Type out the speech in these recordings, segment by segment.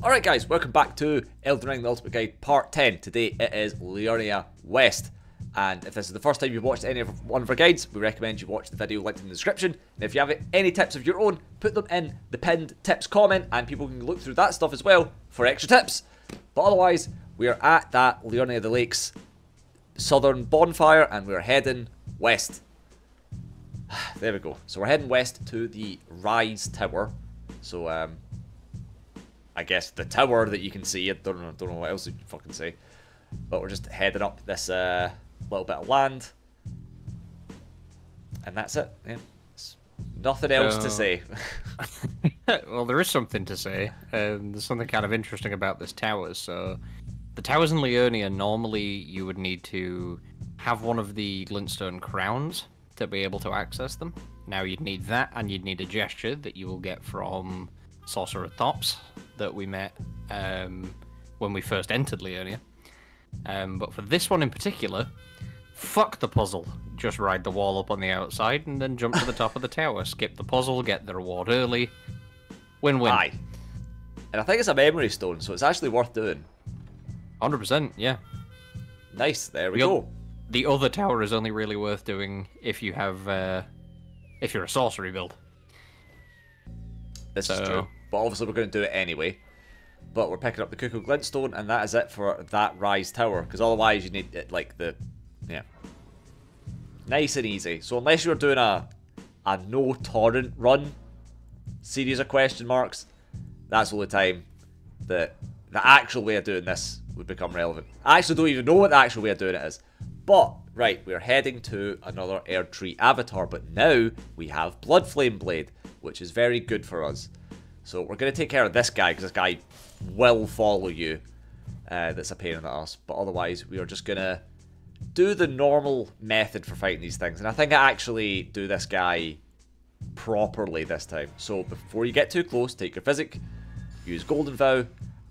Alright guys, welcome back to Elden Ring The Ultimate Guide Part 10. Today it is Liurnia West. And if this is the first time you've watched any of one of our guides, we recommend you watch the video linked in the description. And if you have any tips of your own, put them in the pinned tips comment and people can look through that stuff as well for extra tips. But otherwise, we are at that Liurnia the Lakes southern bonfire and we're heading west. there we go. So we're heading west to the Rise Tower. So, um, I guess the tower that you can see. I don't know, don't know what else you fucking say. But we're just heading up this uh, little bit of land. And that's it. Yeah. nothing else to say. well, there is something to say. Um, there's something kind of interesting about this tower. So, the towers in Liurnia, normally you would need to have one of the glintstone crowns to be able to access them. Now you'd need that, and you'd need a gesture that you will get from Sorcerer Thops that we met um, when we first entered Liurnia. Um, but for this one in particular, fuck the puzzle. Just ride the wall up on the outside and then jump to the top of the tower. Skip the puzzle, get the reward early. Win-win. Aye. And I think it's a memory stone, so it's actually worth doing. 100%, yeah. Nice, there we the go. The other tower is only really worth doing if you have, uh, if you're a sorcery build. This so... is true. But obviously we're going to do it anyway. But we're picking up the Cuckoo Glintstone, and that is it for that Rise Tower. Because otherwise you need, it, like, the... Yeah. Nice and easy. So unless you're doing a, a no torrent run series of question marks, that's all the time that the actual way of doing this would become relevant. I actually don't even know what the actual way of doing it is. But, right, we're heading to another Erdtree avatar, but now we have Bloodflame Blade, which is very good for us. So we're going to take care of this guy, because this guy will follow you. Uh, that's a pain in the ass. But otherwise, we are just going to do the normal method for fighting these things. And I think I actually do this guy properly this time. So before you get too close, take your physic, use Golden Vow,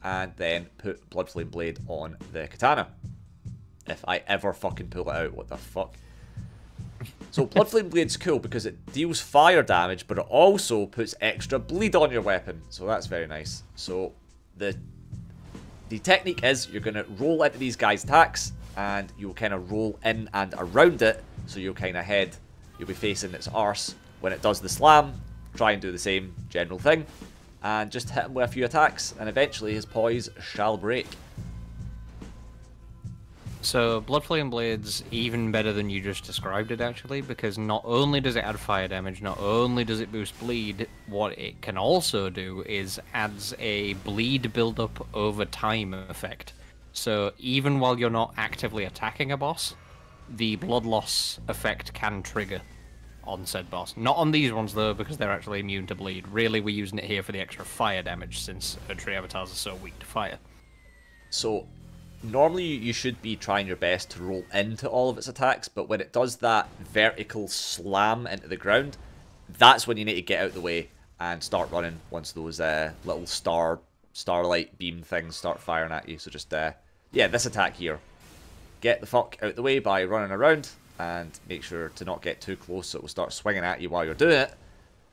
and then put Bloodflame Blade on the katana. If I ever fucking pull it out, what the fuck? So Bloodflame Blade's cool because it deals fire damage, but it also puts extra bleed on your weapon. So that's very nice. So the the technique is you're going to roll into these guys' attacks, and you'll kind of roll in and around it. So you'll kind of head, you'll be facing its arse when it does the slam. Try and do the same general thing. And just hit him with a few attacks, and eventually his poise shall break. So Bloodflame Blade's even better than you just described it actually, because not only does it add fire damage, not only does it boost bleed, what it can also do is adds a bleed build-up over time effect. So even while you're not actively attacking a boss, the blood loss effect can trigger on said boss. Not on these ones though, because they're actually immune to bleed. Really, we're using it here for the extra fire damage, since Erdtree avatars are so weak to fire. So normally you should be trying your best to roll into all of its attacks, but when it does that vertical slam into the ground, that's when you need to get out of the way and start running once those uh, little star starlight beam things start firing at you. So just, uh, yeah, this attack here. Get the fuck out the way by running around and make sure to not get too close so it will start swinging at you while you're doing it.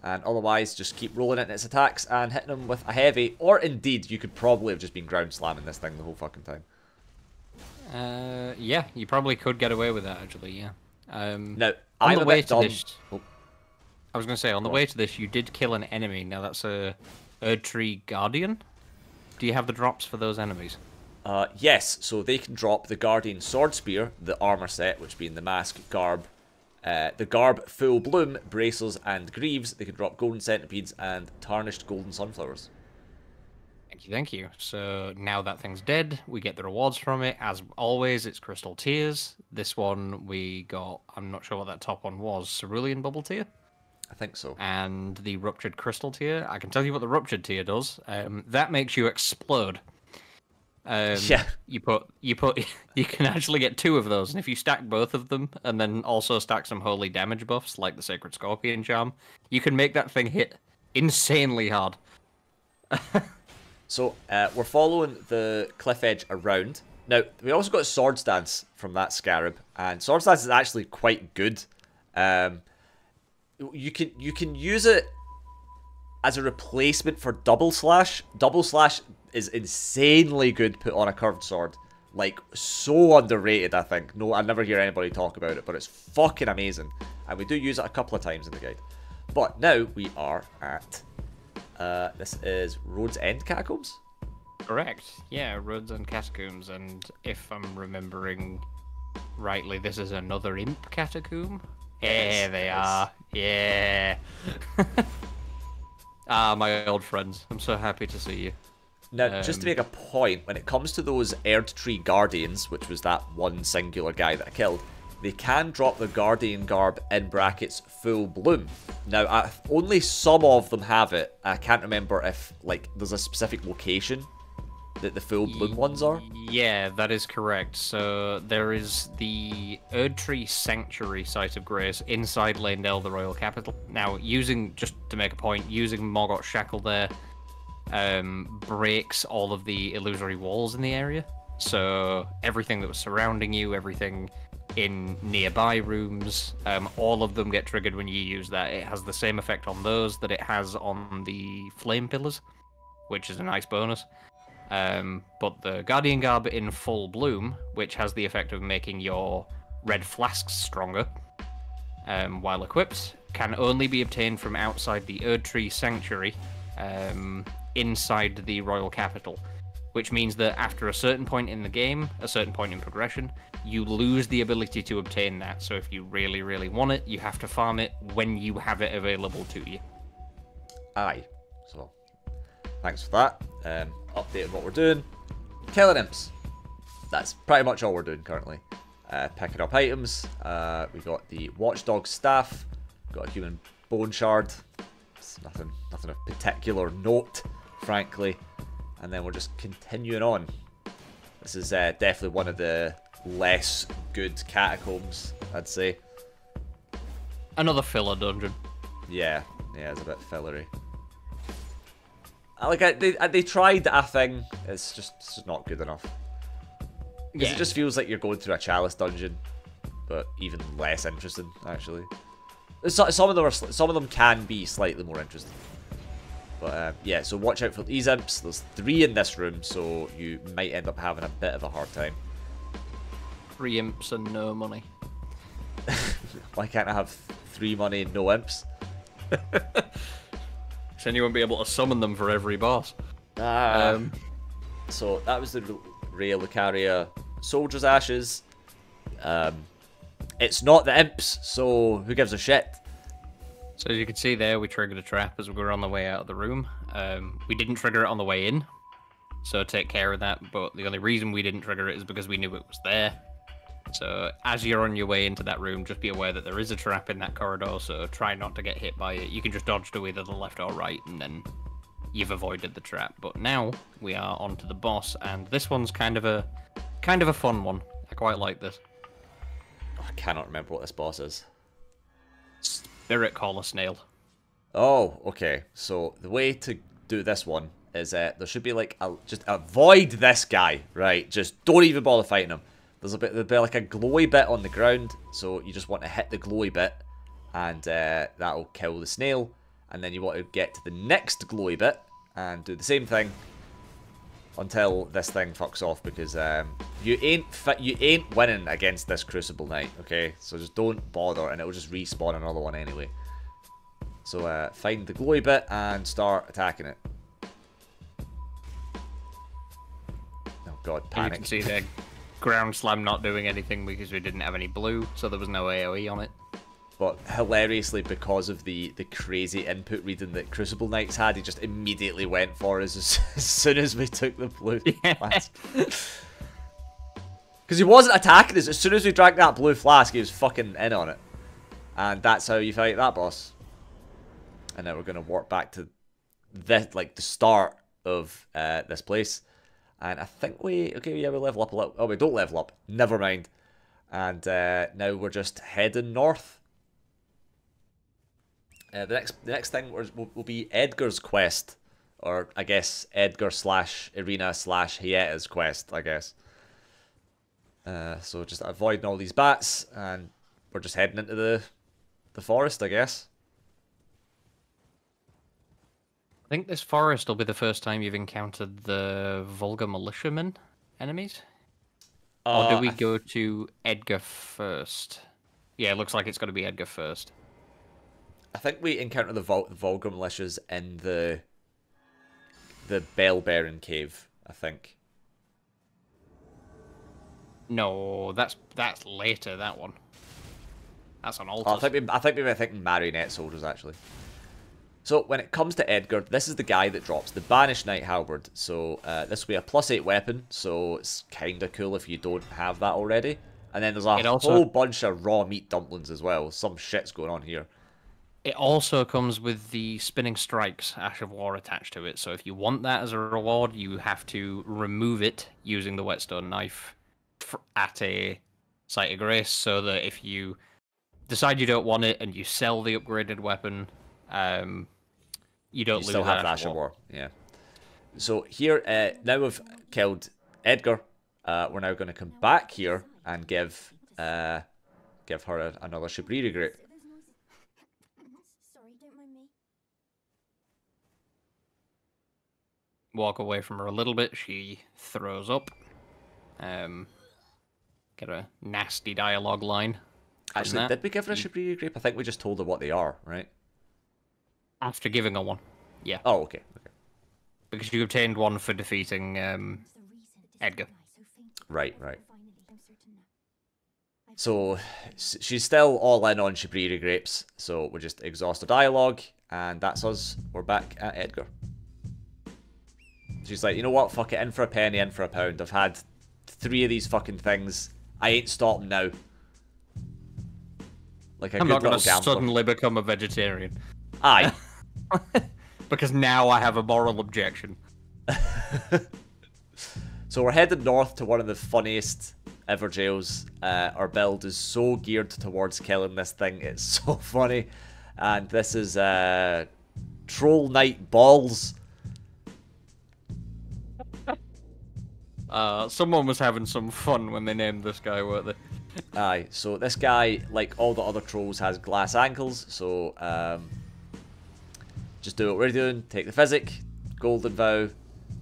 And otherwise, just keep rolling into its attacks and hitting them with a heavy, or indeed, you could probably have just been ground slamming this thing the whole fucking time. Uh, yeah, you probably could get away with that actually. Yeah. Um, no, on I'm the way to dumb. this. Oh, I was going to say on the way to this, you did kill an enemy. Now that's a Erdtree Guardian. Do you have the drops for those enemies? Uh, yes, so they can drop the Guardian Sword Spear, the armor set, which being the mask, garb, uh, the garb, full bloom, bracelets, and greaves. They can drop golden centipedes and tarnished golden sunflowers. Thank you, thank you. So now that thing's dead, we get the rewards from it. As always, it's Crystal Tears. This one we got, I'm not sure what that top one was, Cerulean Bubble Tear? I think so. And the Ruptured Crystal Tear. I can tell you what the Ruptured Tear does. Um, that makes you explode. Um, yeah. You put, you put, you can actually get two of those, and if you stack both of them, and then also stack some holy damage buffs like the Sacred Scorpion Charm, you can make that thing hit insanely hard. So uh, we're following the cliff edge around. Now, we also got Swords Dance from that Scarab, and Swords Dance is actually quite good. Um, you can you can use it as a replacement for Double Slash. Double Slash is insanely good put on a curved sword. Like, so underrated, I think. No, I never hear anybody talk about it, but it's fucking amazing. And we do use it a couple of times in the guide. But now we are at, uh, this is Road's End Catacombs? Correct. Yeah, Road's End Catacombs, and if I'm remembering rightly, this is another imp catacomb. Yeah, they are. Yeah. ah, my old friends. I'm so happy to see you. Now, just to Um, make a point, when it comes to those Erdtree Guardians, which was that one singular guy that I killed, they can drop the Guardian Garb in brackets full bloom. Now, I, only some of them have it. I can't remember if, like, there's a specific location that the full bloom ones are. Yeah, that is correct. So there is the Erdtree Sanctuary Site of Grace inside Leyndell, the royal capital. Now, using just to make a point, using Morgoth Shackle there um, breaks all of the illusory walls in the area. So everything that was surrounding you, everything in nearby rooms, um, all of them get triggered when you use that. It has the same effect on those that it has on the flame pillars, which is a nice bonus. Um, but the Guardian Garb in full bloom, which has the effect of making your red flasks stronger, um, while equipped, can only be obtained from outside the Erdtree Sanctuary, um, inside the Royal Capital. Which means that after a certain point in the game, a certain point in progression, you lose the ability to obtain that. So if you really, really want it, you have to farm it when you have it available to you. Aye. So, thanks for that. Um, updating what we're doing. Killing imps. That's pretty much all we're doing currently. Uh, picking up items. Uh, we got the Watchdog staff. Got a human bone shard. It's nothing, nothing of particular note, frankly. And then we're just continuing on. This is uh, definitely one of the less good catacombs, I'd say. Another filler dungeon. Yeah, yeah, it's a bit fillery. Uh, like I, they, I- they tried a thing. It's just, it's just not good enough. 'Cause It just feels like you're going through a chalice dungeon, but even less interesting actually. So- Some of them are, some of them can be slightly more interesting. But um, yeah, so watch out for these imps. There's three in this room, so you might end up having a bit of a hard time. Three imps and no money. Why can't I have three money and no imps? Then you won't be able to summon them for every boss. Ah. Um, So that was the R- Raya Lucaria Soldier's Ashes. Um, it's not the imps, so who gives a shit? So as you can see there, we triggered a trap as we were on the way out of the room. Um, we didn't trigger it on the way in, so take care of that. But the only reason we didn't trigger it is because we knew it was there. So as you're on your way into that room, just be aware that there is a trap in that corridor. So try not to get hit by it. You can just dodge to either the left or right, and then you've avoided the trap. But now we are on to the boss, and this one's kind of a kind of a fun one. I quite like this. I cannot remember what this boss is. Spirit Caller Snail. Oh, okay. So the way to do this one is uh, there should be like a just avoid this guy, right? Just don't even bother fighting him. There's a bit there'll be like a glowy bit on the ground, so you just want to hit the glowy bit, and uh, that'll kill the snail. And then you want to get to the next glowy bit and do the same thing until this thing fucks off because um, you ain't you ain't winning against this Crucible Knight. Okay, so just don't bother, and it'll just respawn another one anyway. So uh, find the glowy bit and start attacking it. Oh god, You can see there, ground slam not doing anything because we didn't have any blue, so there was no AOE on it. But hilariously, because of the, the crazy input reading that Crucible Knights had, he just immediately went for us as, as soon as we took the blue. flask. Because he wasn't attacking us. As soon as we drank that blue flask, he was fucking in on it. And that's how you fight that boss. And now we're going to warp back to the, like, the start of uh, this place. And I think we... Okay, yeah, we level up a little. Oh, we don't level up. Never mind. And uh, now we're just heading north. Uh, the next the next thing was, will, will be Edgar's quest, or I guess Edgar slash Irina slash Hyetta's quest, I guess. Uh, so just avoiding all these bats, and we're just heading into the the forest, I guess. I think this forest will be the first time you've encountered the Volga militiamen enemies. Or do Uh, we go to Edgar first? Yeah, it looks like it's got to be Edgar first. I think we encounter the, Vol- the Volga militias in the the Bell Baron cave. I think. No, that's that's later. That one. That's on Oh, I think we, I think we were thinking marionette soldiers actually. So when it comes to Edgar, this is the guy that drops the banished knight halberd. So uh, this will be a plus eight weapon. So it's kind of cool if you don't have that already. And then there's a also- whole bunch of raw meat dumplings as well. Some shit's going on here. It also comes with the spinning strikes Ash of War attached to it. So if you want that as a reward, you have to remove it using the whetstone knife at a site of grace. So that if you decide you don't want it and you sell the upgraded weapon, um, you don't You lose still have Ash Ash of War. Yeah. So here, uh, now we've killed Edgar. Uh, we're now going to come back here and give uh, give her a, another Shabriri grape. Sorry, don't mind me. Walk away from her a little bit. She throws up. Um, get a nasty dialogue line. Actually, that. did we give her a Shabriri grape? I think we just told her what they are, right? after giving her one. Yeah, Oh, okay. okay. because you obtained one for defeating um, What's the reason it Edgar. disappears so faintly? Right, right. Finally, I'm certain now. I've So she's still all in on Shabriri grapes. So we just exhaust the dialogue, and that's us. We're back at Edgar. She's like, you know what? Fuck it. In for a penny, in for a pound. I've had three of these fucking things. I ain't stopping now. Like a I'm not going to suddenly become a vegetarian Aye. because now I have a moral objection. So we're headed north to one of the funniest ever jails. Uh, our build is so geared towards killing this thing. It's so funny. And this is uh, Troll Knight Balls. Uh, someone was having some fun when they named this guy, weren't they? Aye, so this guy, like all the other trolls, has glass ankles. So um, just do what we're doing. Take the physic, golden vow,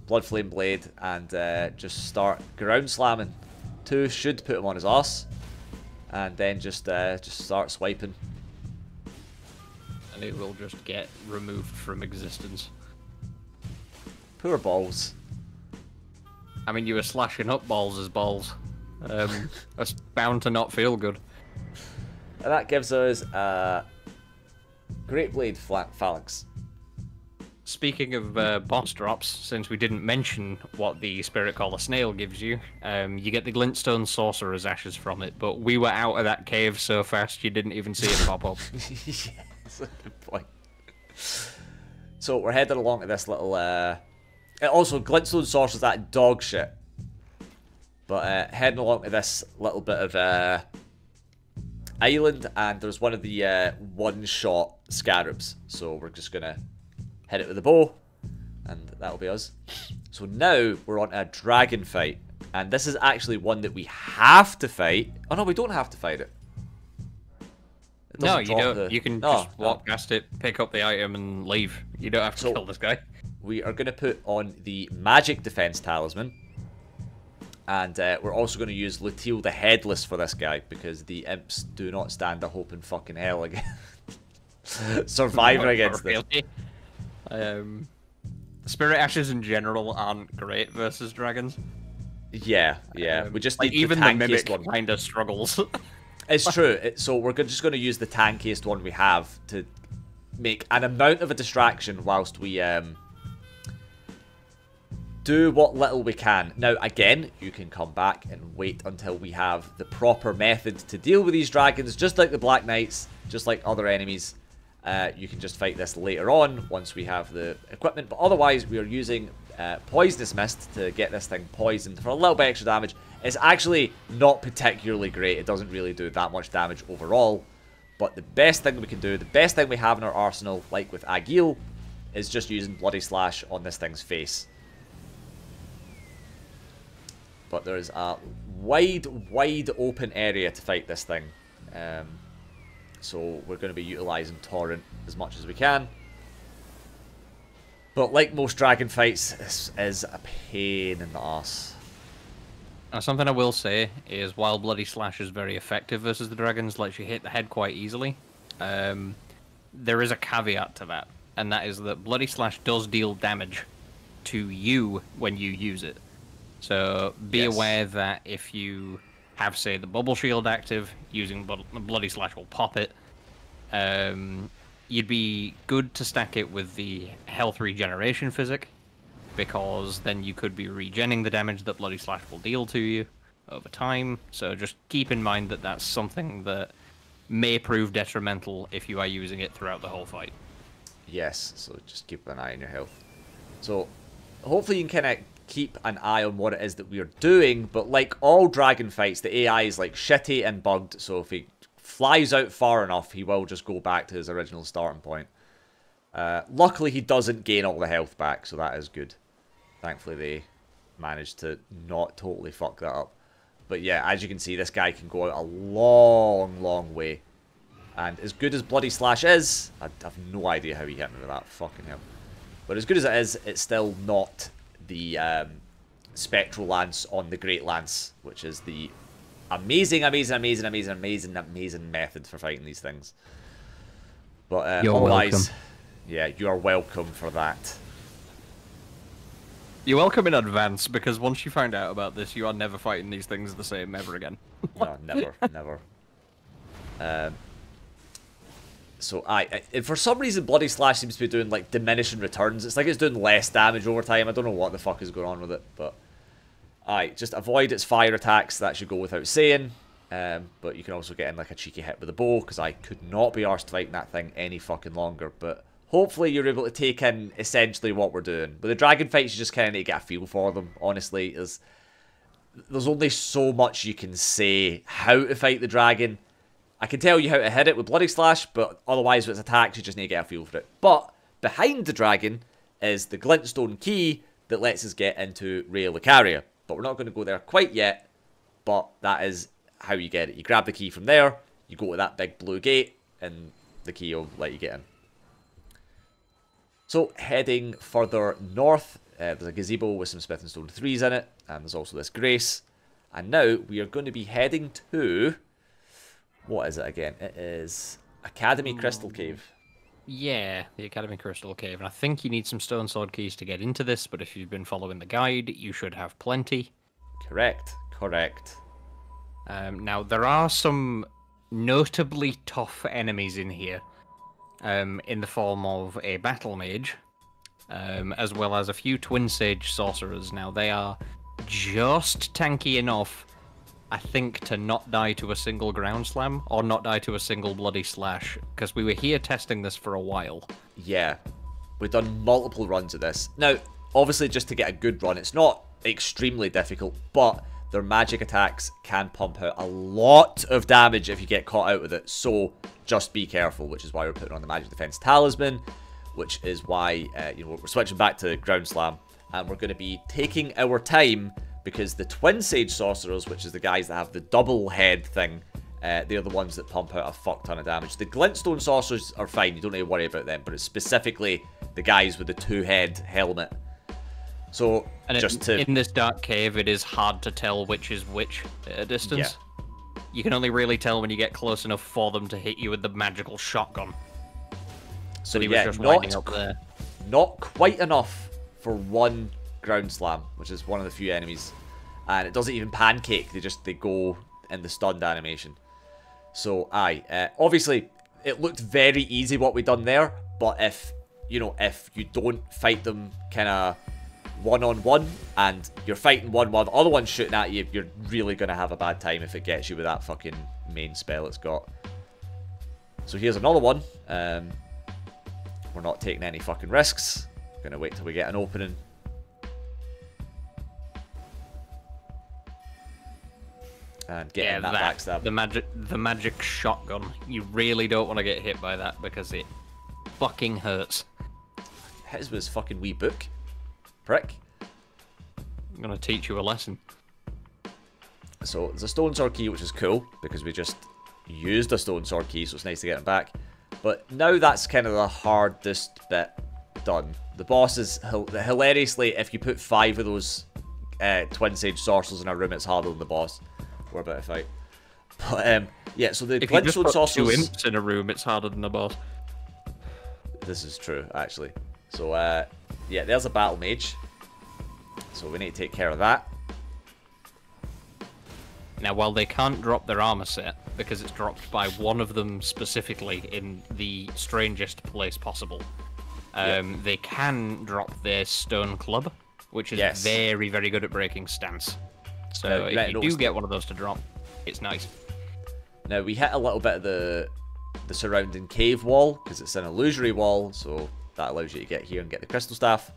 blood flame blade, and uh, just start ground slamming. Two should put him on his ass, and then just uh, just start swiping. And it will just get removed from existence. Poor balls. I mean, you were slashing up balls as balls. Um, that's bound to not feel good. And that gives us uh, Great Blade Phalanx. Speaking of uh, boss drops, since we didn't mention what the Spirit Caller Snail gives you, um, you get the Glintstone Sorcerer's Ashes from it, but we were out of that cave so fast you didn't even see it pop up. yes, that's a good point. So we're headed along to this little. Uh... and Also, Glintstone Sorcerer's that dog shit. But uh, heading along to this little bit of uh, island, and there's one of the uh, one-shot scarabs. So we're just gonna hit it with a bow, and that'll be us. So now we're on a dragon fight, and this is actually one that we have to fight. Oh no, we don't have to fight it. It no, you don't. the- You can No, just no. walk past it, pick up the item, and leave. You don't have to So- kill this guy. We are going to put on the magic defense talisman. And uh, we're also going to use Lhutel the Headless for this guy because the imps do not stand a hope in fucking hell again. Surviving against this. really. Um, Spirit Ashes in general aren't great versus dragons. Yeah, yeah. Um, we just like, need even the the mimic one. kind of struggles. It's true. It, so we're just going to use the tankiest one we have to make an amount of a distraction whilst we um, do what little we can. Now, again, you can come back and wait until we have the proper method to deal with these dragons, just like the Black Knights, just like other enemies. Uh, you can just fight this later on once we have the equipment, but otherwise we are using uh, Poisonous Mist to get this thing poisoned for a little bit extra damage. It's actually not particularly great. It doesn't really do that much damage overall. But the best thing we can do, the best thing we have in our arsenal, like with Agheel, is just using Bloody Slash on this thing's face. But there's a wide, wide open area to fight this thing. Um, so we're going to be utilising Torrent as much as we can. But like most dragon fights, this is a pain in the ass. Now, something I will say is while Bloody Slash is very effective versus the dragons, lets you hit the head quite easily, um, there is a caveat to that, and that is that Bloody Slash does deal damage to you when you use it. So be Yes. aware that if you have, say, the Bubble Shield active, using Blo- Bloody Slash will pop it. Um, you'd be good to stack it with the health regeneration physic, because then you could be regenning the damage that Bloody Slash will deal to you over time. So just keep in mind that that's something that may prove detrimental if you are using it throughout the whole fight. Yes, so just keep an eye on your health. So hopefully you can kind of keep an eye on what it is that we are doing, but like all dragon fights, the AI is like shitty and bugged, so if he flies out far enough, he will just go back to his original starting point. Uh, luckily, he doesn't gain all the health back, so that is good. Thankfully, they managed to not totally fuck that up. But yeah, as you can see, this guy can go out a long, long way. And as good as Bloody Slash is, I have no idea how he hit me with that. Fucking hell. But as good as it is, it's still not the um, Spectral Lance on the Great Lance, which is the amazing, amazing, amazing, amazing, amazing, amazing method for fighting these things. But uh, You're otherwise, welcome. yeah, you are welcome for that. You're welcome in advance because once you find out about this, you are never fighting these things the same ever again. No, never, never. Um, so I, I, for some reason, Bloody Slash seems to be doing like diminishing returns. It's like it's doing less damage over time. I don't know what the fuck is going on with it, but I just avoid its fire attacks. That should go without saying. Um, but you can also get in like a cheeky hit with a bow because I could not be arsed fighting that thing any fucking longer. But hopefully you're able to take in essentially what we're doing. With the dragon fights, you just kind of need to get a feel for them. Honestly, is there's only so much you can say how to fight the dragon. I can tell you how to hit it with Bloody Slash, but otherwise with its attacks, you just need to get a feel for it. But behind the dragon is the Glintstone key that lets us get into Raya Lucaria. But we're not going to go there quite yet, but that is how you get it. You grab the key from there, you go to that big blue gate, and the key will let you get in. So, heading further north, uh, there's a gazebo with some Smithing Stone 3s in it, and there's also this Grace. And now we are going to be heading to. What is it again? It is Academy Crystal Cave. Yeah, the Academy Crystal Cave, and I think you need some Stone Sword keys to get into this, but if you've been following the guide, you should have plenty. Correct, correct. Um, now, there are some notably tough enemies in here, um, in the form of a Battle Mage, um, as well as a few Twin Sage Sorcerers. Now, they are just tanky enough, I think, to not die to a single Ground Slam, or not die to a single Bloody Slash, because we were here testing this for a while. Yeah, we've done multiple runs of this. Now, obviously, just to get a good run, it's not extremely difficult, but their magic attacks can pump out a lot of damage if you get caught out with it. So just be careful, which is why we're putting on the magic defense talisman, which is why uh, you know we're switching back to ground slam, and we're going to be taking our time because the twin sage sorcerers, which is the guys that have the double head thing. Uh, they're the ones that pump out a fuck ton of damage. The glintstone sorcerers are fine, you don't need to worry about them, but it's specifically the guys with the two head helmet. So, And just it, to. in this dark cave, it is hard to tell which is which at a distance. You can only really tell when you get close enough for them to hit you with the magical shotgun. so, He yeah, was just not, up there. not quite enough for one ground slam, which is one of the few enemies. And it doesn't even pancake, they just they go in the stunned animation. So, aye, uh, obviously, it looked very easy what we done there, but if, you know, if you don't fight them kind of one-on-one, and you're fighting one while the other one's shooting at you, you're really going to have a bad time if it gets you with that fucking main spell it's got. So here's another one. Um, we're not taking any fucking risks. Gonna wait till we get an opening. And get Yeah, that, that, backstab. the magic, the magic shotgun. You really don't want to get hit by that because it fucking hurts. His was fucking wee book. Prick. I'm gonna teach you a lesson. So there's a stone sword key, which is cool because we just used a stone sword key, so it's nice to get it back. But now that's kind of the hardest bit done. The boss is hilariously, if you put five of those uh, twin sage sorcerers in a room, it's harder than the boss. We're about to fight. But um, yeah, so the If you just glintstone put two imps in a room, it's harder than a boss. This is true, actually. So uh, yeah, there's a battle mage. So we need to take care of that. Now, while they can't drop their armor set because it's dropped by one of them specifically in the strangest place possible, um, they can drop their stone club, which is Yes. very, very good at breaking stance. So Uh, if you do get one of those to drop, it's nice. Now we hit a little bit of the the surrounding cave wall because it's an illusory wall, so that allows you to get here and get the crystal staff.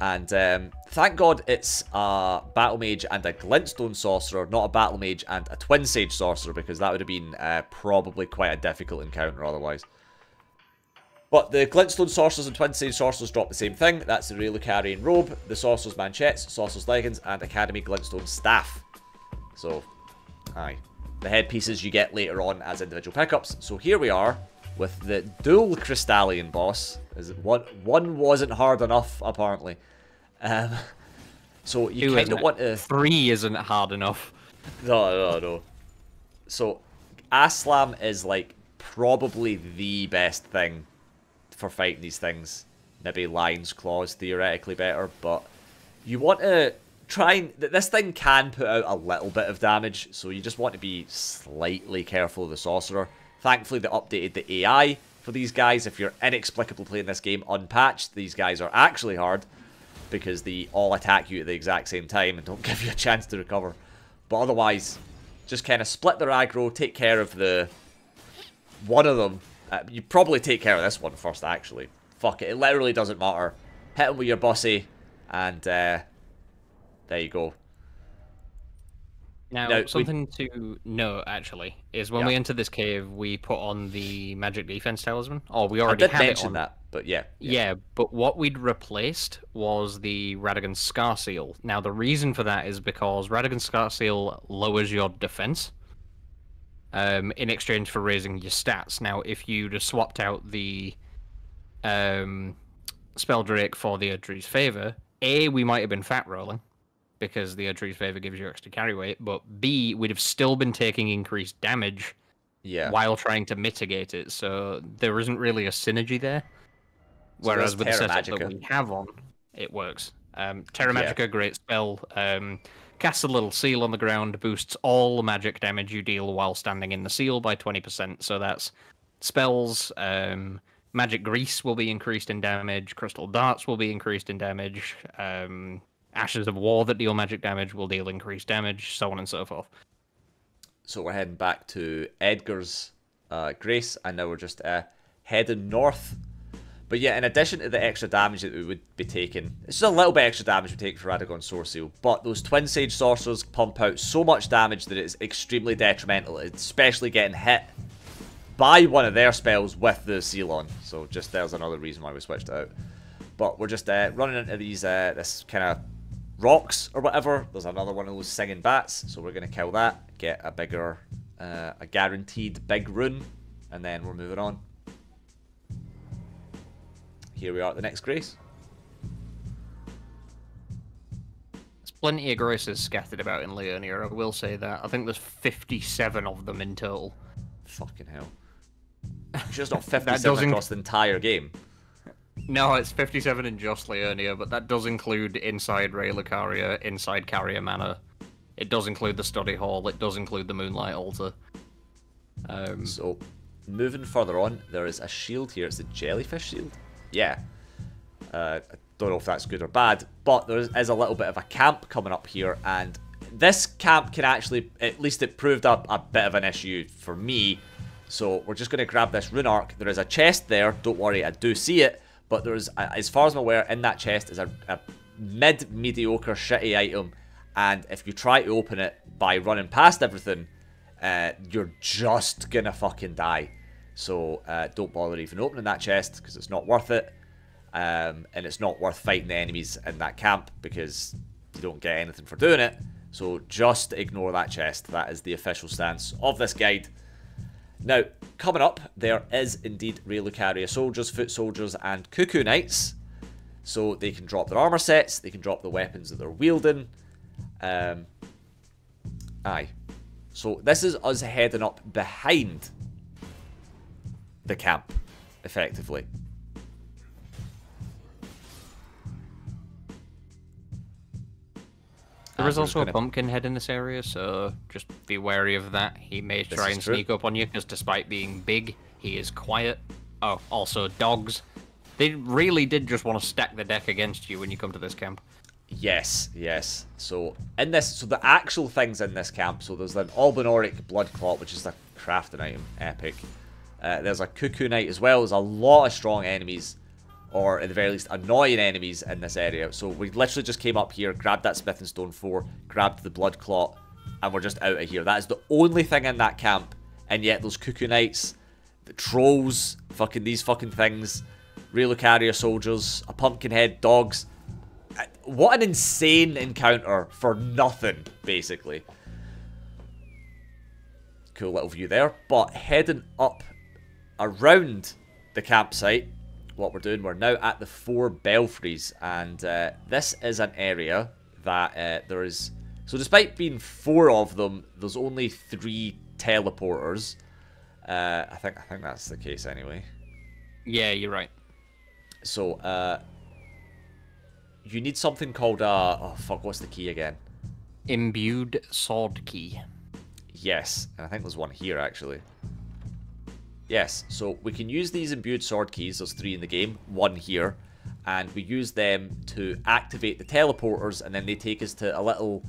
And um, thank God it's a battle mage and a glintstone sorcerer, not a battle mage and a twin sage sorcerer, because that would have been uh, probably quite a difficult encounter otherwise. But the glintstone sorcerers and twin sage sorcerers drop the same thing. That's the Raya Lucarian robe, the sorcerer's manchettes, sorcerer's leggings, and academy glintstone staff. So, aye. The headpieces you get later on as individual pickups. So here we are with the dual Crystallian boss. Is it one one wasn't hard enough apparently. Um, so you kind of want to Three isn't hard enough. no, no, no. So, Aslam is like probably the best thing for fighting these things. Maybe Lion's Claws theoretically better, but you want to try and. This thing can put out a little bit of damage, so you just want to be slightly careful of the Sorcerer. Thankfully, they updated the AI for these guys. If you're inexplicably playing this game unpatched, these guys are actually hard because they all attack you at the exact same time and don't give you a chance to recover. But otherwise, just kind of split their aggro, take care of the one of them. Uh, you probably take care of this one first, actually. Fuck it, it literally doesn't matter. Hit him with your bossy, and uh, there you go. Now, No, we- something to note actually is when Yeah. we enter this cave, we put on the magic defense talisman. Oh, we I already did had it mention on. that, but yeah. Yeah, but what we'd replaced was the Radagon Scar Seal. Now, the reason for that is because Radagon Scar Seal lowers your defense um, in exchange for raising your stats. Now, if you just swapped out the um, Spell Drake for the Erdtree's Favor, A, we might have been fat rolling because the Erdtree's Favor gives you extra carry weight, but B, we'd have still been taking increased damage Yeah. while trying to mitigate it. So there isn't really a synergy there. So Whereas with the setup that we have on, it works. Um, Terra Yeah. Great spell. Um, casts a little seal on the ground, boosts all the magic damage you deal while standing in the seal by 20%. So that's spells. Um, magic grease will be increased in damage. Crystal darts will be increased in damage. Um, Ashes of War that deal magic damage will deal increased damage, so on and so forth. So we're heading back to Edgar's uh, Grace, and now we're just uh, heading north. But yeah, in addition to the extra damage that we would be taking, it's just a little bit extra damage we take for Radagon Source Seal, but those Twin Sage Sorcerers pump out so much damage that it's extremely detrimental, especially getting hit by one of their spells with the seal on. So just there's another reason why we switched it out. But we're just uh, running into these uh, this kind of rocks or whatever. There's another one of those singing bats, so we're gonna kill that, get a bigger, uh, a guaranteed big rune, and then we're moving on. Here we are at the next grace. There's plenty of graces scattered about in Liurnia, I will say that. I think there's 57 of them in total. Fucking hell. Just not 57 doesn't- across the entire game. No, it's 57 in just Liurnia, but that does include inside Raya Lucaria, inside Caria Manor. It does include the Study Hall, it does include the Moonlight Altar. Um, So, moving further on, there is a shield here. It's a jellyfish shield. Yeah. Uh, I don't know if that's good or bad, but there is a little bit of a camp coming up here, and this camp can actually, at least it proved up a bit of an issue for me. So we're just going to grab this rune arc. There is a chest there. Don't worry, I do see it. But there's, as far as I'm aware, in that chest is a, a mid-mediocre shitty item. And if you try to open it by running past everything, uh, you're just gonna fucking die. So uh, don't bother even opening that chest because it's not worth it. Um, and it's not worth fighting the enemies in that camp because you don't get anything for doing it. So just ignore that chest. That is the official stance of this guide. Now, coming up, there is indeed Raya Lucaria soldiers, foot soldiers, and cuckoo knights. So they can drop their armor sets, they can drop the weapons that they're wielding. Um, aye. So this is us heading up behind the camp, effectively. There And is we're just also a gonna- pumpkin head in this area, so just be wary of that. He may This try and true. sneak up on you, because despite being big, he is quiet. Oh, also dogs. They really did just want to stack the deck against you when you come to this camp. Yes, yes. So in this, so the actual things in this camp. So there's an Albinauric blood clot, which is a crafting item, epic. Uh, there's a cuckoo knight as well. There's a lot of strong enemies, or at the very least annoying enemies in this area. So we literally just came up here, grabbed that smithing stone four, grabbed the blood clot, and we're just out of here. That is the only thing in that camp, and yet those cuckoo knights, the trolls, fucking these fucking things, Raya Lucaria soldiers, a pumpkin head, dogs. Uh, What an insane encounter for nothing, basically. Cool little view there. But heading up around the campsite, what we're doing, we're now at the four belfries, and uh, this is an area that uh, there is. So, despite being four of them, there's only three teleporters. Uh, I think I think that's the case anyway. Yeah, you're right. So, uh, you need something called uh oh fuck, what's the key again? Imbued sword key. Yes, and I think there's one here actually. Yes, so we can use these imbued sword keys, there's three in the game, one here, and we use them to activate the teleporters, and then they take us to a little,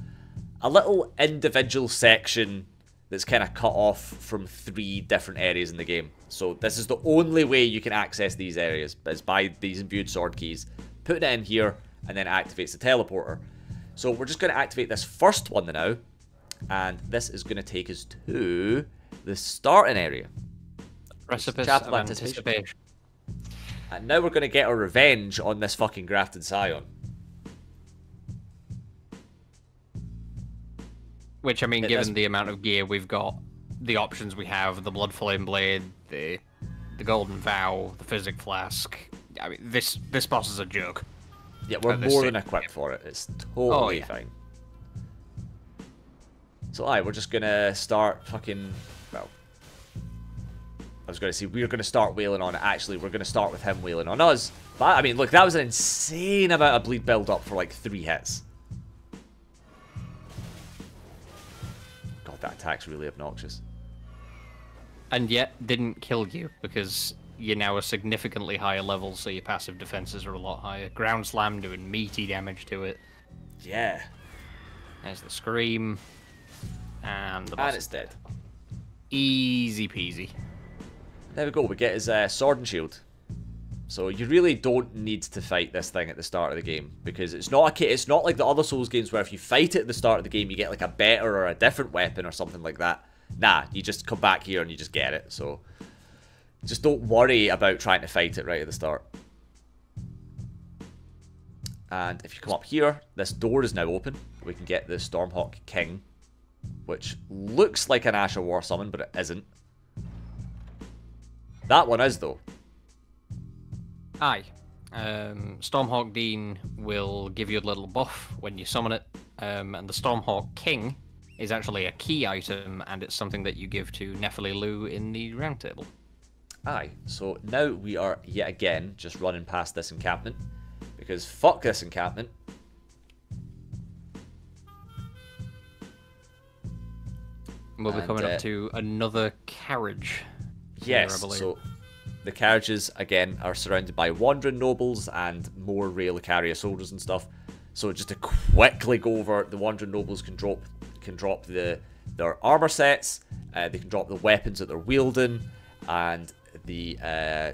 a little individual section that's kind of cut off from three different areas in the game. So this is the only way you can access these areas, is by these imbued sword keys, putting it in here, and then activates the teleporter. So we're just going to activate this first one now, and this is going to take us to the starting area. Precipice of Anticipation. anticipation. And now we're going to get our revenge on this fucking grafted scion. Which I mean, It given the amount of gear we've got, the options we have, the blood flame blade, the the golden vow, the physic flask. I mean, this this boss is a joke. Yeah, we're more than equipped for it. It's oh, totally yeah. fine. So, aye, we're just going to start fucking. I was going to say, we're going to start wailing on it. Actually, we're going to start with him wailing on us. But, I mean, look, that was an insane amount of bleed build up for like three hits. God, that attack's really obnoxious. And yet didn't kill you because you're now a significantly higher level, so your passive defenses are a lot higher. Ground slam doing meaty damage to it. Yeah. There's the scream. And the boss. And it's dead. Easy peasy. There we go. We get his uh, sword and shield. So you really don't need to fight this thing at the start of the game because it's not a it's not like the other Souls games where if you fight it at the start of the game you get like a better or a different weapon or something like that. Nah, you just come back here and you just get it. So just don't worry about trying to fight it right at the start. And if you come up here, this door is now open. We can get the Stormhawk King, which looks like an Ash of War summon, but it isn't. That one is though. Aye. Um, Stormhawk Deenh will give you a little buff when you summon it, um, and the Stormhawk King is actually a key item, and it's something that you give to Nepheli Loux in the round table. Aye. So now we are yet again just running past this encampment. Because fuck this encampment. We'll be And, coming uh, up to another carriage. Yes, so the carriages again are surrounded by wandering nobles and more Raya Lucaria soldiers and stuff. So just to quickly go over, the wandering nobles can drop can drop the their armor sets, uh, they can drop the weapons that they're wielding, and the uh,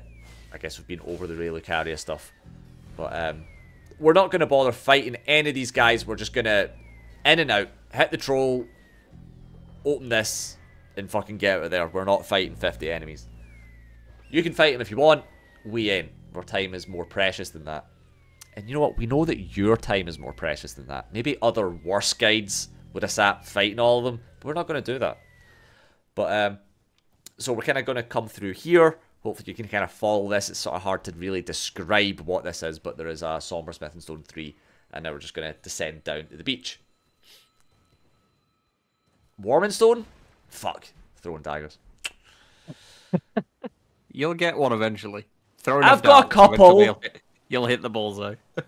I guess we've been over the Raya Lucaria stuff, but um, we're not going to bother fighting any of these guys. We're just going to in and out, hit the troll, open this, and fucking get out of there. We're not fighting 50 enemies. You can fight them if you want. We ain't. Our time is more precious than that. And you know what? We know that your time is more precious than that. Maybe other worse guides would have sat fighting all of them, but we're not going to do that. But um, so we're kind of going to come through here. Hopefully you can kind of follow this. It's sort of hard to really describe what this is, but there is a Somber Smithing Stone 3. And now we're just going to descend down to the beach. Warminstone? Fuck. Throwing daggers. You'll get one eventually. Throw I've got a couple. You'll hit, you'll hit the bullseye.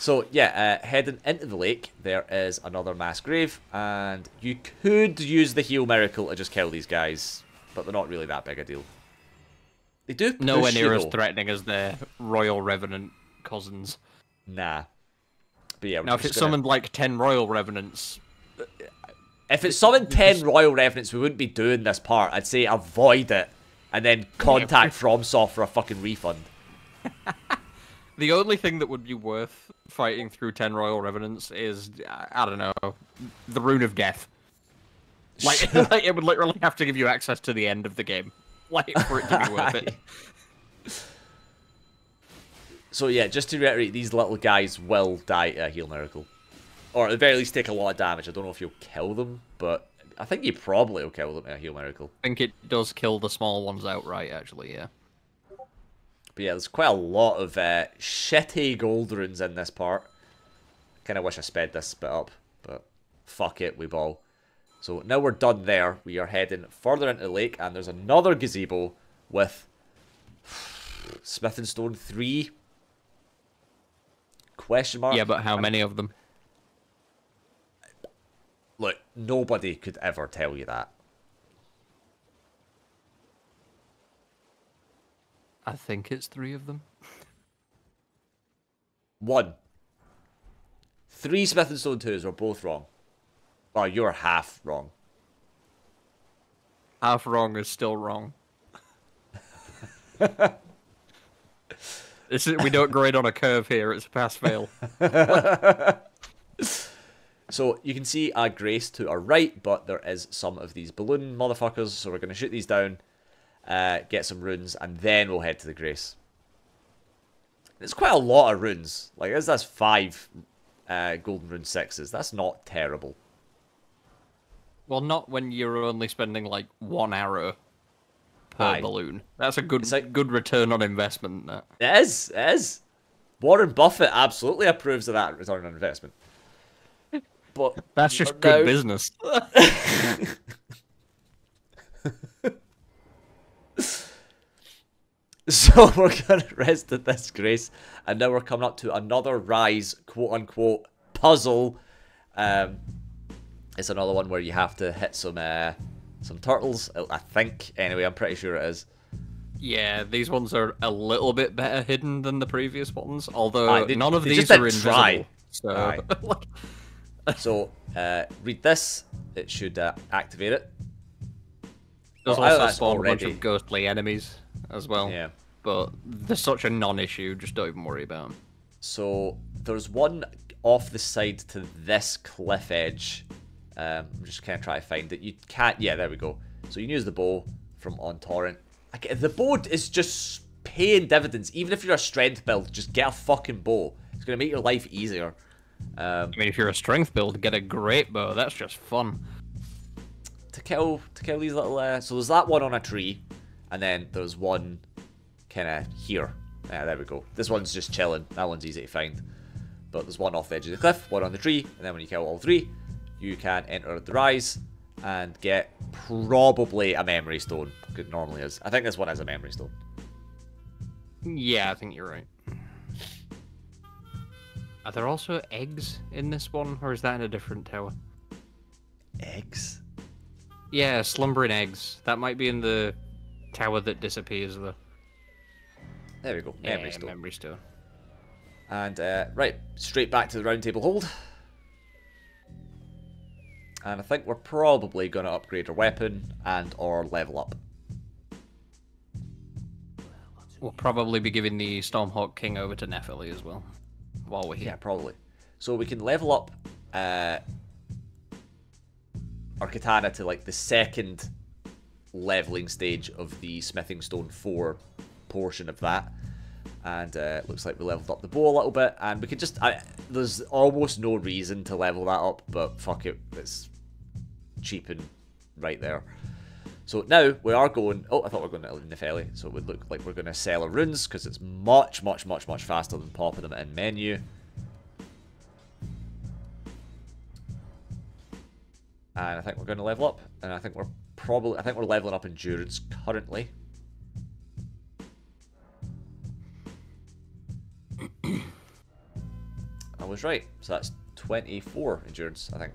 So yeah, uh, heading into the lake, there is another mass grave, and you could use the heal miracle to just kill these guys, but they're not really that big a deal. They do Nowhere near as threatening as their Royal Revenant cousins. Nah. But yeah, Now, if it gonna- summoned like 10 Royal Revenants, if it's summoned ten royal revenants, we wouldn't be doing this part. I'd say avoid it, and then contact FromSoft for a fucking refund. the only thing that would be worth fighting through 10 Royal Revenants is, I don't know, the Rune of Death. Like, like, it would literally have to give you access to the end of the game. Like, for it to be worth it. So yeah, just to reiterate, these little guys will die a heal miracle, or at the very least take a lot of damage. I don't know if you'll kill them, but I think you probably will kill them in a heal miracle. I think it does kill the small ones outright, actually, yeah. But yeah, there's quite a lot of uh, shitty gold runes in this part. Kind of wish I sped this bit up, but fuck it, we ball. So now we're done there. We are heading further into the lake, and there's another gazebo with Smithing Stone 3. Question mark? Yeah, but how many of them? Nobody could ever tell you that. I think it's three of them. One. Three Smithing Stone 2s were both wrong. Well, you're half wrong. Half wrong is still wrong. this is, we don't grade on a curve here, it's a pass fail. So you can see a Grace to our right, but there is some of these balloon motherfuckers, so we're going to shoot these down, uh, get some runes, and then we'll head to the Grace. There's quite a lot of runes. Like, as that's five uh, golden rune sixes. That's not terrible. Well, not when you're only spending like one arrow per Aye. balloon. That's a good like- good return on investment. That. It is, it is. Warren Buffett absolutely approves of that return on investment. But That's just but good business. So we're gonna rest at this grace, and now we're coming up to another rise, quote unquote, puzzle. Um, it's another one where you have to hit some uh, some turtles. I I think. Anyway, I'm pretty sure it is. Yeah, these ones are a little bit better hidden than the previous ones, although Aye, they- none of these are didn't invisible. try. So, Aye. So uh, read this. It should uh, activate it. there's also that's spawn a bunch of ghostly enemies as well. Yeah. But they're such a non-issue. Just don't even worry about them. So there's one off the side to this cliff edge. Um, I'm just kind of trying to find it. You can't. Yeah, there we go. So you can use the bow from on torrent. Get- the bow is just paying dividends. Even if you're a strength build, just get a fucking bow. It's gonna make your life easier. Um, I mean, if you're a strength build, get a great bow. That's just fun. to kill to kill these little. Uh, so there's that one on a tree, and then there's one kind of here. Yeah, there we go. This one's just chilling. That one's easy to find. But there's one off the edge of the cliff, one on the tree, and then when you kill all three, you can enter the rise and get probably a memory stone. It normally is. I think this one has a memory stone. Yeah, I think you're right. Are there also eggs in this one, or is that in a different tower? Eggs. Yeah, slumbering eggs. That might be in the tower that disappears, though. There we go. Memory yeah, stone. Memory stone. And uh, right, straight back to the round table hold. And I think we're probably going to upgrade our weapon and or level up. We'll probably be giving the Stormhawk King over to Nepheli as well, while we're Yeah, here. probably. So we can level up uh, our katana to like the second leveling stage of the smithing stone 4 portion of that. And uh, looks like we leveled up the bow a little bit. And we could just. I, there's almost no reason to level that up, but fuck it. It's cheap and right there. So now we are going. Oh, I thought we were going to Nepheli. So it would look like we're going to sell our runes because it's much, much, much, much faster than popping them in menu. And I think we're going to level up. And I think we're probably. I think we're leveling up endurance currently. I was right. So that's 24 endurance, I think.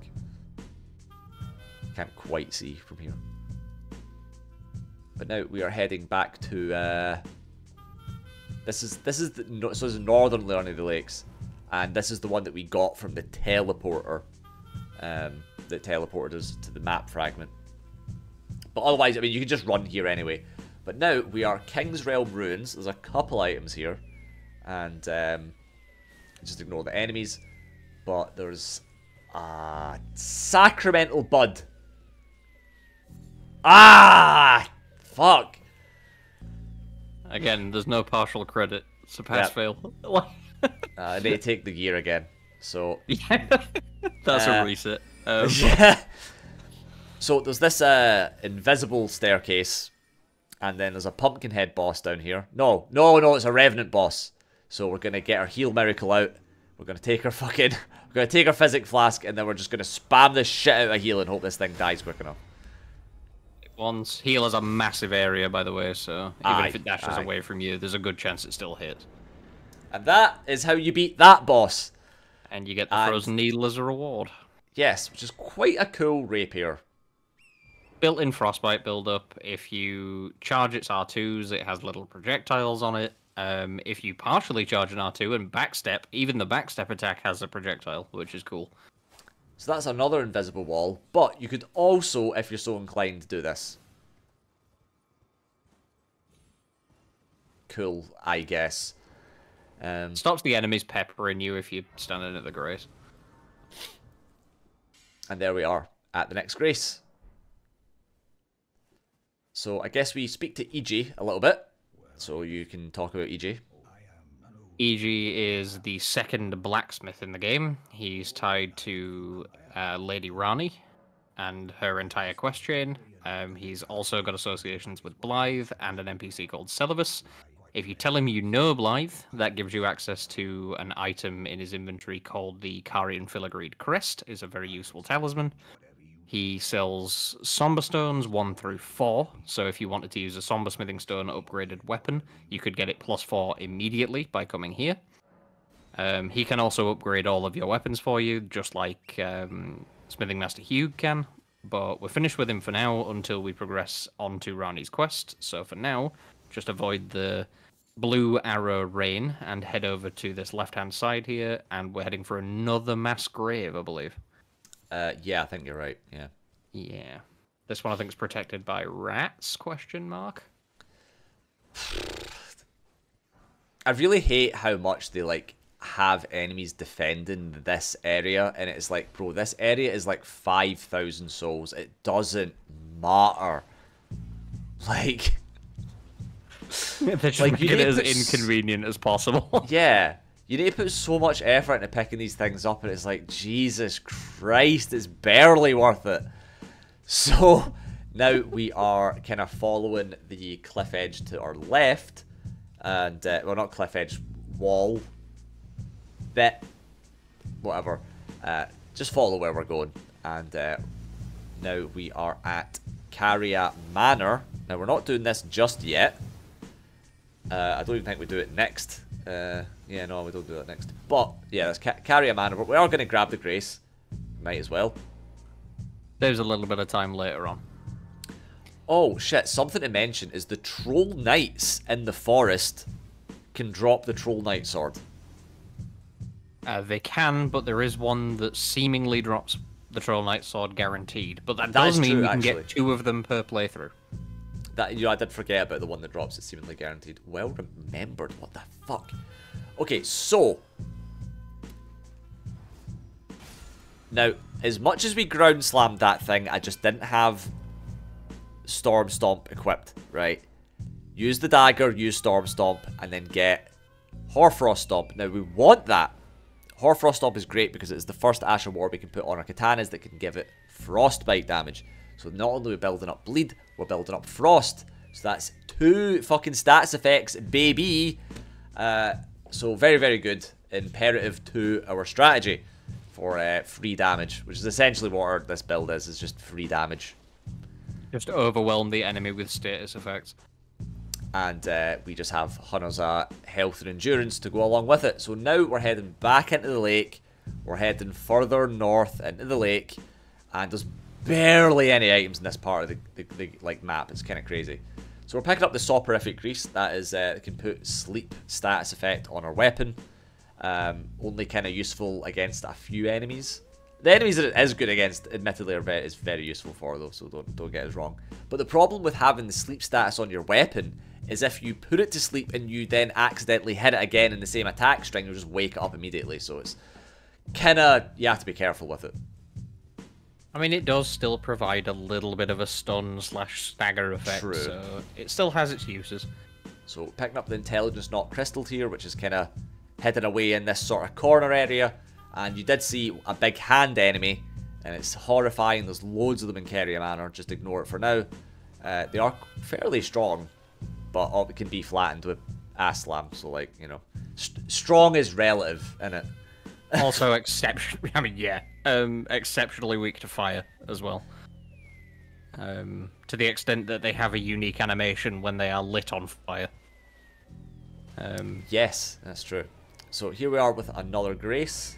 Can't quite see from here. But now we are heading back to. Uh, this is this is the so this is northern Liurnia of the Lakes, and this is the one that we got from the teleporter, um, that teleported us to the map fragment. But otherwise, I mean, you can just run here anyway. But now we are King's Realm Ruins. There's a couple items here, and um, just ignore the enemies. But there's a Sacramental Bud. Ah, fuck. Again, there's no partial credit. It's a pass fail. Uh, I need to take the gear again. So yeah, that's Uh, a reset. Um, yeah. So there's this uh, invisible staircase, and then there's a Pumpkinhead boss down here. No, no, no, it's a Revenant boss. So we're gonna get our heal miracle out. We're gonna take our fucking, we're gonna take our physic flask, and then we're just gonna spam the shit out of heal and hope this thing dies quick enough. Once heal is a massive area, by the way, so even Aye, if it dashes aye. away from you, there's a good chance it still hits. And that is how you beat that boss. And you get the And- frozen needle as a reward. Yes, which is quite a cool rapier. Built-in frostbite build-up. If you charge its R2s, it has little projectiles on it. Um, if you partially charge an R2 and backstep, even the backstep attack has a projectile, which is cool. So that's another invisible wall. But you could also, if you're so inclined, do this. Cool, I guess. Um, Stops the enemies peppering you if you're standing at the grace. and there we are at the next grace. So I guess we speak to Iji a little bit. So you can talk about E Iji. Is the second blacksmith in the game. He's tied to uh, Lady Ranni and her entire quest chain. Um, he's also got associations with Blaidd and an NPC called Seluvis. If you tell him you know Blaidd, that gives you access to an item in his inventory called the Carian Filigreed Crest. is a very useful talisman. He sells Somber Stones 1 through 4, so if you wanted to use a Somber Smithing Stone upgraded weapon, you could get it plus 4 immediately by coming here. Um, he can also upgrade all of your weapons for you, just like um, Smithing Master Hewg can. But we're finished with him for now until we progress on to Ranni's quest. So for now, just avoid the blue arrow rain and head over to this left hand side here, and we're heading for another mass grave, I believe. Uh, yeah, I think you're right. Yeah. Yeah. This one I think is protected by rats? Question mark. I really hate how much they like have enemies defending this area, and it's like, bro, this area is like five thousand souls. It doesn't matter. Like, They're just Like, you it as inconvenient as possible. yeah, you need to put so much effort into picking these things up, and it's like, Jesus Christ, it's barely worth it. So now we are kind of following the cliff edge to our left, and uh, well, not cliff edge, wall bit, whatever. Uh, just follow where we're going, and uh, now we are at Caria Manor. Now we're not doing this just yet. Uh, I don't even think we do it next. Uh, yeah, no, we don't do that next. But yeah, let's ca- Caria Manor. But we are going to grab the grace. Might as well. There's a little bit of time later on. Oh shit! Something to mention is the troll knights in the forest can drop the troll knight sword. Uh, they can, but there is one that seemingly drops the Troll Knight sword guaranteed. But that, That does mean true, you can actually. get two of them per playthrough. That you know, I did forget about the one that drops it seemingly guaranteed. Well remembered. What the fuck? Okay, so now as much as we ground slammed that thing, I just didn't have Storm Stomp equipped. Right? Use the dagger, use Storm Stomp, and then get Hoarfrost Stomp. Now we want that. Hoarfrost Stomp is great because it's the first Ash of War we can put on our katanas that can give it frostbite damage. So not only are we building up Bleed, we're building up Frost. So that's two fucking stats effects, baby. Uh, so very, very good. Imperative to our strategy for uh, free damage, which is essentially what our, this build is, is just free damage. Just overwhelm the enemy with status effects. And uh, we just have Hunter's uh, health and endurance to go along with it. So now we're heading back into the lake. We're heading further north into the lake. And there's barely any items in this part of the, the, the like map. It's kind of crazy. So we're picking up the soporific grease. That is, uh, can put sleep status effect on our weapon. Um, only kind of useful against a few enemies. The enemies that it is good against, admittedly, are is very useful for though. So don't don't get us wrong. But the problem with having the sleep status on your weapon is if you put it to sleep and you then accidentally hit it again in the same attack string, you'll just wake it up immediately. So it's kind of you have to be careful with it. I mean, it does still provide a little bit of a stun slash stagger effect, True. so it still has its uses. So picking up the intelligence knot crystal tear, which is kind of hidden away in this sort of corner area. And you did see a big hand enemy, and it's horrifying. There's loads of them in Caria Manor. Just ignore it for now. Uh, they are fairly strong, but it can be flattened with Aslam. So like you know, st strong is relative, in it. Also, exception. I mean, yeah, um, exceptionally weak to fire as well. Um, to the extent that they have a unique animation when they are lit on fire. Um, Yes, that's true. So here we are with another Grace.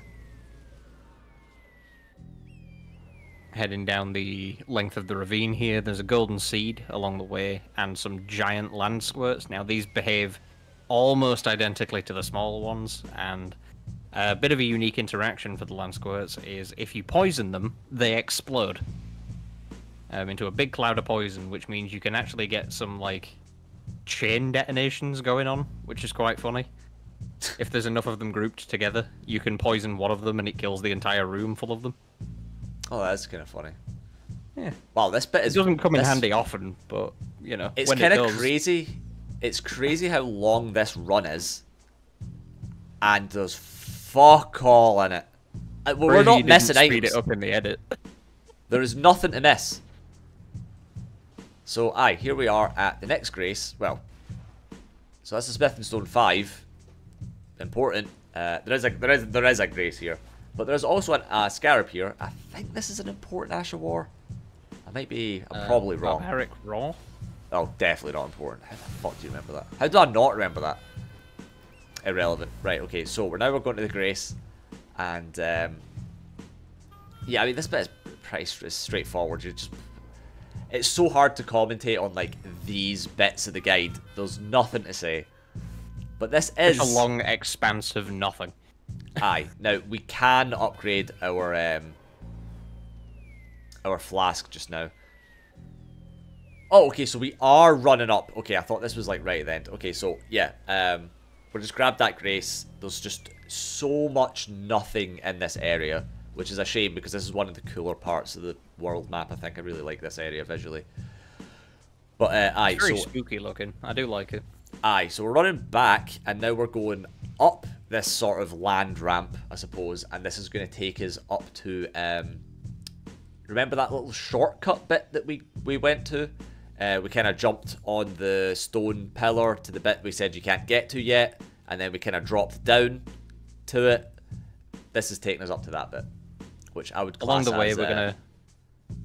heading down the length of the ravine here, there's a golden seed along the way and some giant land squirts. Now these behave almost identically to the small ones, and a bit of a unique interaction for the land squirts is if you poison them, they explode um, into a big cloud of poison, which means you can actually get some like chain detonations going on, which is quite funny. if there's enough of them grouped together, you can poison one of them and it kills the entire room full of them. Oh, that's kind of funny. Yeah. Wow, this bit It is doesn't come in handy often, but you know, It's kind of does- crazy. It's crazy how long this run is, and there's fuck all in it. Uh, well, we're Really not didn't speed items. it up in the edit. There is nothing to miss. So, aye, here we are at the next grace. Well, so that's the Smithing Stone five. Important. Uh, there is a there is there is a grace here, but there's also an uh, scarab here. I think this is an important Ash of War. I might be. I'm probably wrong. Eric wrong. Oh, definitely not important. How the fuck do you remember that? How do I not remember that? Irrelevant. Right, okay, so we're now we're going to the Grace. And, um... Yeah, I mean, this bit is pretty stra- straightforward. You just... It's so hard to commentate on, like, these bits of the guide. There's nothing to say. But this is... It's a long expanse of nothing. Aye. Now, we can upgrade our, um... Our flask just now. Oh, okay, so we are running up. Okay, I thought this was like right at the end. Okay, so yeah, um, we'll just grab that grace. There's just so much nothing in this area, which is a shame because this is one of the cooler parts of the world map. I think I really like this area visually. But uh, aye, It's very so spooky looking. I do like it. Aye, so we're running back, and now we're going up this sort of land ramp, I suppose, and this is going to take us up to. Um, remember that little shortcut bit that we we went to? Uh, we kind of jumped on the stone pillar to the bit we said you can't get to yet, and then we kind of dropped down to it. This is taking us up to that bit, which I would Along the way, as, we're uh, gonna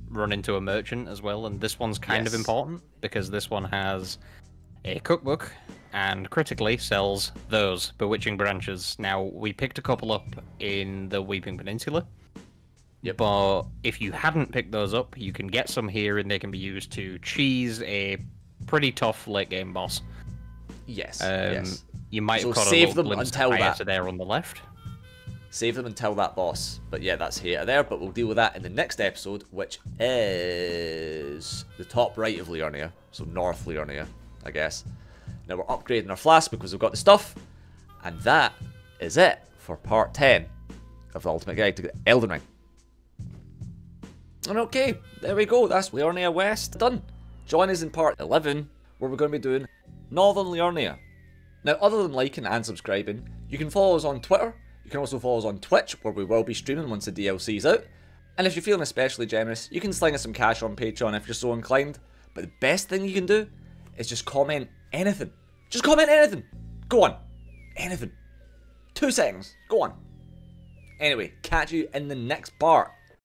run into a merchant as well, and this one's kind of important because this one has a cookbook and critically sells those bewitching branches. Now we picked a couple up in the Weeping Peninsula. Yep. But if you hadn't picked those up, you can get some here, and they can be used to cheese a pretty tough late game boss. Yes, Um, yes. You might So have caught save a them until that. There on the left. Save them until that boss. But yeah, that's here or there. But we'll deal with that in the next episode, which is the top right of Liurnia. So North Liurnia, I guess. Now we're upgrading our flask because we've got the stuff. And that is it for part 10 of the Ultimate Guide to Elden Ring. And okay, there we go, that's Liurnia West done. Join us in part 11, where we're going to be doing Northern Liurnia. Now, other than liking and subscribing, you can follow us on Twitter, you can also follow us on Twitch, where we will be streaming once the DLC's out, and if you're feeling especially generous, you can sling us some cash on Patreon if you're so inclined, but the best thing you can do is just comment anything. Just comment anything! Go on! Anything. Two seconds. Go on. Anyway, catch you in the next part.